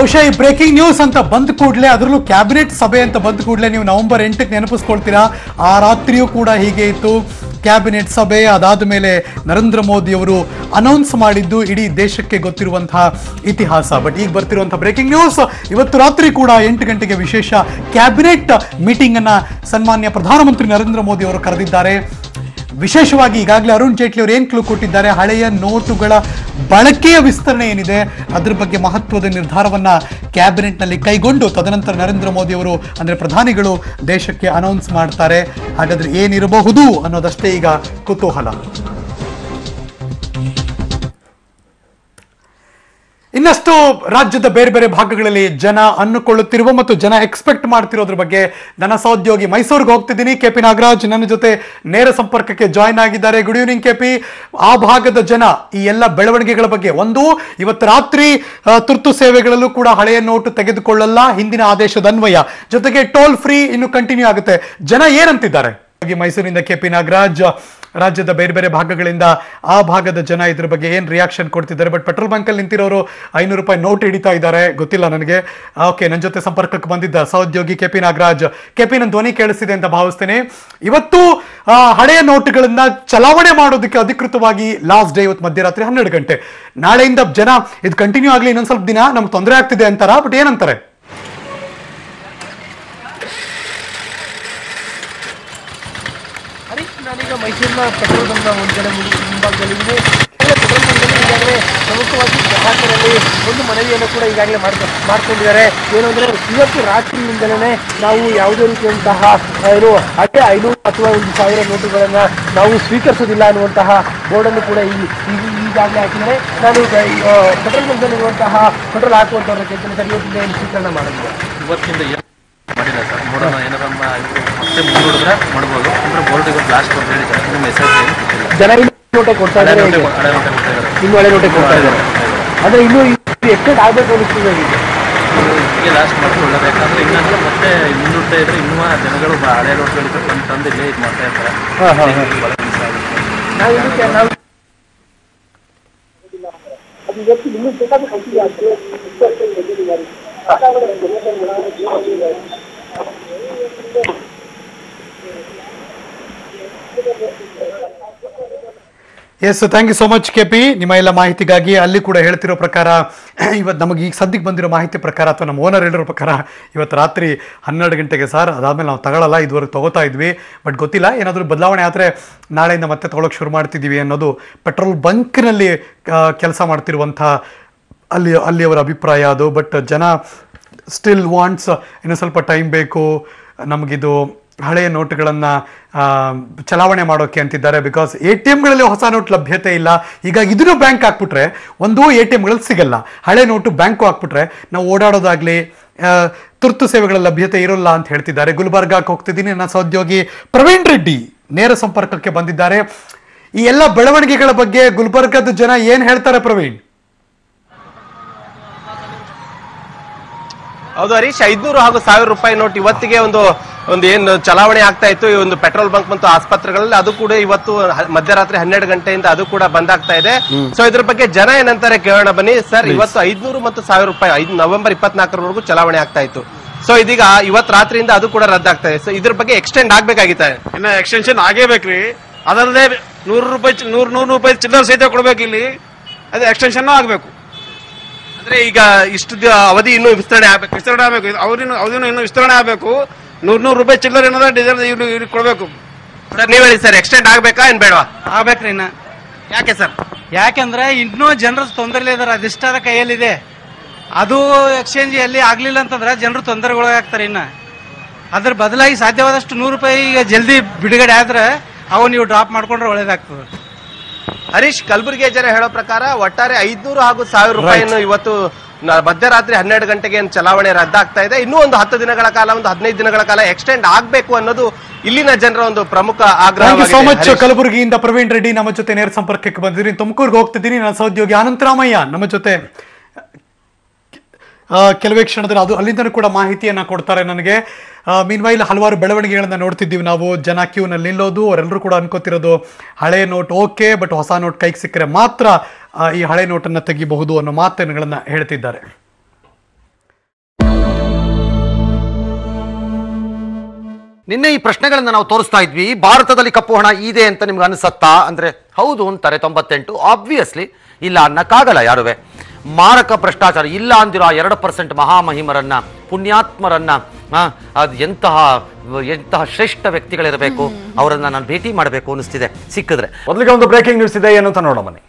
ಬಹುಶಃ ಈ breaking news ಅಂತ ಬಂದ ಕೂಡಲೇ ಅದರಲ್ಲೂ ಕ್ಯಾಬಿನೆಟ್ ಸಭೆ ಅಂತ ಬಂದ ಕೂಡಲೇ ನೀವು ನವೆಂಬರ್ ಎಂಟಕ್ಕೆ ನೆನಪಿಸ್ಕೊಳ್ತೀರಾ? ಆ ರಾತ್ರಿಯೂ ಕೂಡ ಹೀಗೆ ಇತ್ತು. ಕ್ಯಾಬಿನೆಟ್ ಸಭೆ, ಅದಾದ ಮೇಲೆ ನರೇಂದ್ರ ಮೋದಿ ಅವರು ಅನೌನ್ಸ್ ಮಾಡಿದ್ದು ಇಡೀ ದೇಶಕ್ಕೆ ಗೊತ್ತಿರುವಂತಹ ಇತಿಹಾಸ. ಬಟ್ ಈಗ ಬರ್ತಿರುವಂತಹ ಬ್ರೇಕಿಂಗ್ ನ್ಯೂಸ್ ಇವತ್ತು ರಾತ್ರಿ ಕೂಡ ಎಂಟು ಗಂಟೆಗೆ ವಿಶೇಷ ಕ್ಯಾಬಿನೆಟ್ ಮೀಟಿಂಗ್ ಅನ್ನ ಸನ್ಮಾನ್ಯ ಪ್ರಧಾನಮಂತ್ರಿ ನರೇಂದ್ರ ಮೋದಿ ಅವರು ಕರೆದಿದ್ದಾರೆ. ವಿಶೇಷವಾಗಿ ಈಗಾಗಲೇ ಅರುಣ್ ಜೇಟ್ಲಿ ಅವರು ಏನು ಕ್ಲೂ ಕೊಟ್ಟಿದ್ದಾರೆ? ಹಳೆಯ ನೋಟುಗಳ ಬಳಕೆಯ ವಿಸ್ತರಣೆ ಏನಿದೆ? ಅದ್ರ ಬಗ್ಗೆ ಮಹತ್ವದ ನಿರ್ಧಾರವನ್ನ ಕ್ಯಾಬಿನೆಟ್ನಲ್ಲಿ ಕೈಗೊಂಡು ತದನಂತರ ನರೇಂದ್ರ ಮೋದಿ ಅವರು, ಅಂದ್ರೆ ಪ್ರಧಾನಿಗಳು ದೇಶಕ್ಕೆ ಅನೌನ್ಸ್ ಮಾಡ್ತಾರೆ. ಹಾಗಾದ್ರೆ ಏನಿರಬಹುದು ಅನ್ನೋದಷ್ಟೇ ಈಗ ಕುತೂಹಲ. ಇನ್ನಷ್ಟು ರಾಜ್ಯದ ಬೇರೆ ಬೇರೆ ಭಾಗಗಳಲ್ಲಿ ಜನ ಅನ್ನುಕೊಳ್ಳುತ್ತಿರುವ ಮತ್ತು ಜನ ಎಕ್ಸ್ಪೆಕ್ಟ್ ಮಾಡ್ತಿರೋದ್ರ ಬಗ್ಗೆ ನನ್ನ ಸಹೋದ್ಯೋಗಿ ಮೈಸೂರಿಗೆ ಹೋಗ್ತಿದ್ದೀನಿ. ಕೆ ಪಿ ನಾಗರಾಜ್ ನನ್ನ ಜೊತೆ ನೇರ ಸಂಪರ್ಕಕ್ಕೆ ಜಾಯ್ನ್ ಆಗಿದ್ದಾರೆ. ಗುಡ್ ಈವ್ನಿಂಗ್ ಕೆ ಪಿ ಆ ಭಾಗದ ಜನ ಈ ಎಲ್ಲ ಬೆಳವಣಿಗೆಗಳ ಬಗ್ಗೆ ಒಂದು, ಇವತ್ತು ರಾತ್ರಿ ತುರ್ತು ಸೇವೆಗಳಲ್ಲೂ ಕೂಡ ಹಳೆಯ ನೋಟು ತೆಗೆದುಕೊಳ್ಳಲ್ಲ. ಹಿಂದಿನ ಆದೇಶದ ಅನ್ವಯ. ಜೊತೆಗೆ ಟೋಲ್ ಫ್ರೀ ಇನ್ನು ಕಂಟಿನ್ಯೂ ಆಗುತ್ತೆ. ಜನ ಏನಂತಿದ್ದಾರೆ? ಮೈಸೂರಿನಿಂದ ಕೆ ಪಿ ನಾಗರಾಜ್ ರಾಜ್ಯದ ಬೇರೆ ಬೇರೆ ಭಾಗಗಳಿಂದ ಆ ಭಾಗದ ಜನ ಇದ್ರ ಬಗ್ಗೆ ಏನು ರಿಯಾಕ್ಷನ್ ಕೊಡ್ತಿದ್ದಾರೆ? ಬಟ್ ಪೆಟ್ರೋಲ್ ಬಂಕಲ್ಲಿ ನಿಂತಿರೋರು ಐನೂರು ರೂಪಾಯಿ ನೋಟ್ ಹಿಡಿತಾ ಇದ್ದಾರೆ. ಗೊತ್ತಿಲ್ಲ ನನಗೆ. ಓಕೆ ನನ್ನ ಜೊತೆ ಸಂಪರ್ಕಕ್ಕೆ ಬಂದಿದ್ದ ಸಹೋದ್ಯೋಗಿ ಕೆ ಪಿ ನಾಗರಾಜ್. ಕೆ ಪಿ ನನ್ನ ಧ್ವನಿ ಕೇಳಿಸಿದೆ ಅಂತ ಭಾವಿಸ್ತೇನೆ. ಇವತ್ತು ಹಳೆಯ ನೋಟುಗಳನ್ನ ಚಲಾವಣೆ ಮಾಡೋದಕ್ಕೆ ಅಧಿಕೃತವಾಗಿ ಲಾಸ್ಟ್ ಡೇ ಇವತ್ತು ಮಧ್ಯರಾತ್ರಿ ಹನ್ನೆರಡು ಗಂಟೆ. ನಾಳೆಯಿಂದ ಜನ, ಇದು ಕಂಟಿನ್ಯೂ ಆಗಲಿ ಇನ್ನೊಂದು ಸ್ವಲ್ಪ ದಿನ, ನಮ್ಗೆ ತೊಂದರೆ ಆಗ್ತಿದೆ ಅಂತಾರ? ಬಟ್ ಏನಂತಾರೆ ಹರೀಶ್ ನಾನೀಗ ಮೈಸೂರಿನ ಪೆಟ್ರೋಲ್ ಬಂಕ್ನ ಒಂದು ಕಡೆ ಮುಂಭಾಗದಲ್ಲಿದ್ದೀನಿ ಪೆಟ್ರೋಲ್ ಬಂಕ್ನಲ್ಲಿ ಈಗಾಗಲೇ ಪ್ರಮುಖವಾಗಿ ಗ್ರಾಹಕರಲ್ಲಿ ಒಂದು ಮನವಿಯನ್ನು ಕೂಡ ಈಗಾಗಲೇ ಮಾಡ್ಕೊ, ಮಾಡ್ಕೊಂಡಿದ್ದಾರೆ. ಏನು ಅಂದರೆ ಇವತ್ತು ರಾತ್ರಿಯಿಂದಲೇ ನಾವು ಯಾವುದೇ ರೀತಿಯಂತಹ ಏನು ಅದೇ ಐನೂರು ಅಥವಾ ಒಂದು ಸಾವಿರ ನೋಟುಗಳನ್ನು ನಾವು ಸ್ವೀಕರಿಸೋದಿಲ್ಲ ಅನ್ನುವಂತಹ ಬೋರ್ಡನ್ನು ಕೂಡ ಈ ಈಗಾಗಲೇ ಹಾಕಿದರೆ ನಾನು ಪೆಟ್ರೋಲ್ ಬಂಕ್ನಲ್ಲಿರುವಂತಹ ಪೆಟ್ರೋಲ್ ಹಾಕುವಂಥವ್ರ ಕೆಲಸ ಸರಿಯೋದಿಲ್ಲ ಏನು ಸ್ವೀಕರಣೆ ಮಾಡೋದಿಲ್ಲ ಇವತ್ತಿಂದ ಮಾಡಿಲ್ಲ ಸರ್. ನೋಡೋಣ ಏನಾರ ಮತ್ತೆ ಮುಂದೂಡಿದ್ರೆ ಮಾಡ್ಬೋದು. ಇವತ್ತು ಲಾಸ್ಟ್ ಅಂತ ಹೇಳಿದ್ದಾರೆ ಇನ್ನು ಮೆಸೇಜ್ ಏನು ಕೊಟ್ಟಿಲ್ಲ. ಜನ ಇನ್ನೂ ನೋಟೆ ಕೊಡ್ತಾ ಹಳೆ ನೋಟೆ ಹಳೆ ನೋಟೆ ಕೊಡ್ತಾ ಇದ್ದಾರೆ. ಇನ್ನು ಹಳೆ ನೋಟೆ ಕೊಡ್ತಾ ಇದ್ದಾರೆ. ಅಂದ್ರೆ ಇನ್ನೂ ಎಕ್ಸ್ಟೆಂಡ್ ಆಗಬೇಕು ಅನಿಸ್ತದೆ ಈಗ. ಹೀಗೆ ಲಾಸ್ಟ್ ಮಾಡಿದ್ರೆ ಒಳ್ಳೇದು. ಯಾಕಂದ್ರೆ ಇನ್ನಂದ್ರೆ ಮತ್ತೆ ಮುಂದೂಡ್ತಾ ಇದ್ರೆ ಇನ್ನೂ ಜನಗಳು ಹಳೆ ನೋಟ್ಗಳಿಗೆ ತಂದು ತಂದು ಇಲ್ಲೇ ಇದು ಮಾಡ್ತಾ ಇರ್ತಾರೆ. ಮಿಸ್ ಆಗುತ್ತೆ. ನಾವು ಇದಕ್ಕೆ ನಾವು yes thank you so much K P ನಿಮ್ಮ ಎಲ್ಲ ಮಾಹಿತಿಗಾಗಿ ಅಲ್ಲಿ ಕೂಡ ಹೇಳ್ತಿರೋ ಪ್ರಕಾರ ಇವತ್ತು ನಮಗೆ ಈಗ ಸದ್ಯಕ್ಕೆ ಬಂದಿರೋ ಮಾಹಿತಿ ಪ್ರಕಾರ ಅಥವಾ ನಮ್ಮ ಓನರ್ ಹೇಳಿರೋ ಪ್ರಕಾರ ಇವತ್ತು ರಾತ್ರಿ ಹನ್ನೆರಡು ಗಂಟೆಗೆ ಸರ್ ಅದಾದಮೇಲೆ ನಾವು ತಗೊಳ್ಳಲ್ಲ ಇದುವರೆಗೆ ತೊಗೋತಾ ಇದ್ವಿ. ಬಟ್ ಗೊತ್ತಿಲ್ಲ, ಏನಾದರೂ ಬದಲಾವಣೆ ಆದರೆ ನಾಳೆಯಿಂದ ಮತ್ತೆ ತಗೊಳಕ್ಕೆ ಶುರು ಮಾಡ್ತಿದ್ದೀವಿ ಅನ್ನೋದು ಪೆಟ್ರೋಲ್ ಬಂಕ್ನಲ್ಲಿ ಕೆಲಸ ಮಾಡ್ತಿರುವಂಥ ಅಲ್ಲಿ, ಅಲ್ಲಿಯವರ ಅಭಿಪ್ರಾಯ ಅದು. ಬಟ್ ಜನ ಸ್ಟಿಲ್ ವಾಂಟ್ಸ್ ಇನ್ನೂ ಸ್ವಲ್ಪ ಟೈಮ್ ಬೇಕು. ನಮಗಿದು ಹಳೆಯ ನೋಟುಗಳನ್ನು ಚಲಾವಣೆ ಮಾಡೋಕೆ ಅಂತಿದ್ದಾರೆ. ಬಿಕಾಸ್ ಎ ಟಿ ಎಮ್ಗಳಲ್ಲಿ ಹೊಸ ನೋಟ್ ಲಭ್ಯತೆ ಇಲ್ಲ. ಈಗ ಇದನ್ನು ಬ್ಯಾಂಕ್ ಹಾಕ್ಬಿಟ್ರೆ, ಒಂದು ಎ ಟಿ ಎಮ್ಗಳಲ್ಲಿ ಸಿಗಲ್ಲ. ಹಳೆ ನೋಟು ಬ್ಯಾಂಕು ಹಾಕ್ಬಿಟ್ರೆ, ನಾವು ಓಡಾಡೋದಾಗ್ಲಿ ತುರ್ತು ಸೇವೆಗಳ ಲಭ್ಯತೆ ಇರೋಲ್ಲ ಅಂತ ಹೇಳ್ತಿದ್ದಾರೆ. ಗುಲ್ಬರ್ಗಾಕ್ಕೆ ಹೋಗ್ತಿದ್ದೀನಿ. ನನ್ನ ಸಹೋದ್ಯೋಗಿ ಪ್ರವೀಣ್ ರೆಡ್ಡಿ ನೇರ ಸಂಪರ್ಕಕ್ಕೆ ಬಂದಿದ್ದಾರೆ. ಈ ಎಲ್ಲ ಬೆಳವಣಿಗೆಗಳ ಬಗ್ಗೆ ಗುಲ್ಬರ್ಗದ ಜನ ಏನ್ ಹೇಳ್ತಾರೆ ಪ್ರವೀಣ್? ಹೌದು ಹರೀಶ್, ಐದ್ನೂರು ಹಾಗೂ ಸಾವಿರ ರೂಪಾಯಿ ನೋಟ್ ಇವತ್ತಿಗೆ ಒಂದು ಒಂದು ಏನು ಚಲಾವಣೆ ಆಗ್ತಾ ಇತ್ತು ಈ ಒಂದು ಪೆಟ್ರೋಲ್ ಬಂಕ್ ಮತ್ತು ಆಸ್ಪತ್ರೆಗಳಲ್ಲಿ ಅದು ಕೂಡ ಇವತ್ತು ಮಧ್ಯರಾತ್ರಿ ಹನ್ನೆರಡು ಗಂಟೆಯಿಂದ ಅದು ಕೂಡ ಬಂದ್ ಆಗ್ತಾ ಇದೆ. ಸೊ ಇದ್ರ ಬಗ್ಗೆ ಜನ ಏನಂತಾರೆ ಕೇಳೋಣ ಬನ್ನಿ. ಸರ್ ಇವತ್ತು ಐದ್ನೂರು ಮತ್ತು ಸಾವಿರ ರೂಪಾಯಿ ಐದು ನವೆಂಬರ್ ಇಪ್ಪತ್ನಾಲ್ಕರವರೆಗೂ ಚಲಾವಣೆ ಆಗ್ತಾ ಇತ್ತು. ಸೊ ಇದೀಗ ಇವತ್ ರಾತ್ರಿಯಿಂದ ಅದು ಕೂಡ ರದ್ದಾಗ್ತಾ ಇದೆ. ಸೊ ಇದ್ರ ಬಗ್ಗೆ ಎಕ್ಸ್ಟೆಂಡ್ ಆಗ್ಬೇಕಾಗಿತ್ತೆ? ಇನ್ನ ಎಕ್ಸ್ಟೆನ್ಷನ್ ಆಗೇಬೇಕ್ರಿ. ಅದಲ್ಲದೆ ನೂರು ರೂಪಾಯಿ ನೂರ್ ನೂರು ರೂಪಾಯಿ ಚಿಲ್ಲರ್ ಸಹಿತ ಕೊಡ್ಬೇಕು ಇಲ್ಲಿ. ಅದು ಎಕ್ಸ್ಟೆನ್ಷನ್ ಆಗಬೇಕು. ಅಂದ್ರೆ ಈಗ ಇಷ್ಟು ಅವಧಿ ಇನ್ನೂ ವಿಸ್ತರಣೆ ಆಗ್ಬೇಕು. ವಿಸ್ತರಣೆ ಆಗ್ಬೇಕು. ಅವ್ರಿನ್ನು ಅವಧಿನೂ ಇನ್ನು ವಿಸ್ತರಣೆ ಆಗಬೇಕು. ನೂರ್ ನೂರು ರೂಪಾಯಿ ಚಿಲ್ಲರ್ ಏನದ ಡೀಸೆಲ್ ಇವ್ರು ಇವ್ರಿಗೆ ಕೊಡಬೇಕು. ಸರ್ ನೀವ್ ಹೇಳಿ ಸರ್ ಎಕ್ಸ್ಟೆಂಡ್ ಆಗ್ಬೇಕಾ ಏನ್ ಬೇಡವಾ? ಆಗ್ಬೇಕ್ರಿ ಇನ್ನ. ಯಾಕೆ ಸರ್? ಯಾಕೆಂದ್ರೆ ಇನ್ನೂ ಜನರು ತೊಂದರೆ ಇದಾರೆ ಅದಿಷ್ಟಾದ ಕೈಯಲ್ಲಿದೆ. ಅದು ಎಕ್ಸ್ಚೇಂಜ್ ಎಲ್ಲಿ ಆಗ್ಲಿಲ್ಲ ಅಂತಂದ್ರೆ ಜನರು ತೊಂದರೆಗೊಳಗಾಗ್ತಾರೆ ಇನ್ನ. ಅದ್ರ ಬದಲಾಗಿ ಸಾಧ್ಯವಾದಷ್ಟು ನೂರು ರೂಪಾಯಿ ಈಗ ಜಲ್ದಿ ಬಿಡುಗಡೆ ಆದ್ರೆ ಅವು ನೀವು ಡ್ರಾಪ್ ಮಾಡ್ಕೊಂಡ್ರೆ ಒಳ್ಳೇದಾಗ್ತದೆ. ಹರೀಶ್ ಕಲಬುರಗಿ ಜನ ಹೇಳೋ ಪ್ರಕಾರ ಒಟ್ಟಾರೆ ಐದ್ನೂರು ಹಾಗೂ ಸಾವಿರ ರೂಪಾಯಿಯನ್ನು ಇವತ್ತು ಮಧ್ಯರಾತ್ರಿ ಹನ್ನೆರಡು ಗಂಟೆಗೆ ಏನು ಚಲಾವಣೆ ರದ್ದಾಗ್ತಾ ಇದೆ? ಇನ್ನೂ ಒಂದು ಹತ್ತು ದಿನಗಳ ಕಾಲ ಒಂದು ಹದಿನೈದು ದಿನಗಳ ಕಾಲ ಎಕ್ಸ್ಟೆಂಡ್ ಆಗಬೇಕು ಅನ್ನೋದು ಇಲ್ಲಿನ ಜನರ ಒಂದು ಪ್ರಮುಖ ಆಗ್ರಹ ಸೋ ಮಚ್ ಕಲಬುರಗಿಯಿಂದ ಪ್ರವೀಣ್ ರೆಡ್ಡಿ ನಮ್ಮ ಜೊತೆ ನೇರ ಸಂಪರ್ಕಕ್ಕೆ ಬಂದಿದ್ದೀನಿ. ತುಮಕೂರಿಗೆ ಹೋಗ್ತಿದ್ದೀನಿ. ನನ್ನ ಸಹೋದ್ಯೋಗಿ ಅನಂತರಾಮಯ್ಯ ನಮ್ಮ ಜೊತೆ. ಕೆಲವೇ ಕ್ಷಣದಲ್ಲಿ ಅದು ಅಲ್ಲಿಂದಲೂ ಕೂಡ ಮಾಹಿತಿಯನ್ನು ಕೊಡ್ತಾರೆ ನನಗೆ. ಮೀನ್ವೈಲ್ ಹಲವಾರು ಬೆಳವಣಿಗೆಗಳನ್ನು ನೋಡ್ತಿದ್ದೀವಿ ನಾವು, ಜನ ಕ್ಯೂನಲ್ಲಿ ನಿಲ್ಲೋದು, ಅವರೆಲ್ಲರೂ ಕೂಡ ಅನ್ಕೋತಿರೋದು ಹಳೆ ನೋಟ್ ಓಕೆ ಬಟ್ ಹೊಸ ನೋಟ್ ಕೈಗೆ ಸಿಕ್ಕರೆ ಮಾತ್ರ ಈ ಹಳೆ ನೋಟನ್ನು ತೆಗಿಬಹುದು ಅನ್ನೋ ಮಾತುಗಳನ್ನು ಹೇಳ್ತಿದ್ದಾರೆ. ನಿನ್ನೆ ಈ ಪ್ರಶ್ನೆಗಳನ್ನು ನಾವು ತೋರಿಸ್ತಾ ಇದ್ವಿ. ಭಾರತದಲ್ಲಿ ಕಪ್ಪು ಹಣ ಇದೆ ಅಂತ ನಿಮ್ಗೆ ಅನಿಸತ್ತಾ? ಅಂದರೆ ಹೌದು ಅಂತಾರೆ ತೊಂಬತ್ತೆಂಟು ಆಬ್ವಿಯಸ್ಲಿ ಇಲ್ಲ ಅನ್ನಕ್ಕಾಗಲ್ಲ ಯಾರುವೆ. ಮಾರಕ ಭ್ರಷ್ಟಾಚಾರ. ಇಲ್ಲ ಅಂದಿರೋ ಆ ಎರಡು ಪರ್ಸೆಂಟ್ ಮಹಾಮಹಿಮರನ್ನ ಪುಣ್ಯಾತ್ಮರನ್ನ ಆ, ಅದು ಎಂತಹ ಎಂತಹ ಶ್ರೇಷ್ಠ ವ್ಯಕ್ತಿಗಳಿರಬೇಕು ಅವರನ್ನ ನಾನು ಭೇಟಿ ಮಾಡಬೇಕು ಅನಿಸ್ತಿದೆ ಸಿಕ್ಕಿದ್ರೆ. ಮೊದಲಿಗೆ ಒಂದು ಬ್ರೇಕಿಂಗ್ ನ್ಯೂಸ್ ಇದೆ ಏನು ಅಂತ ನೋಡೋ ಬನ್ನಿ.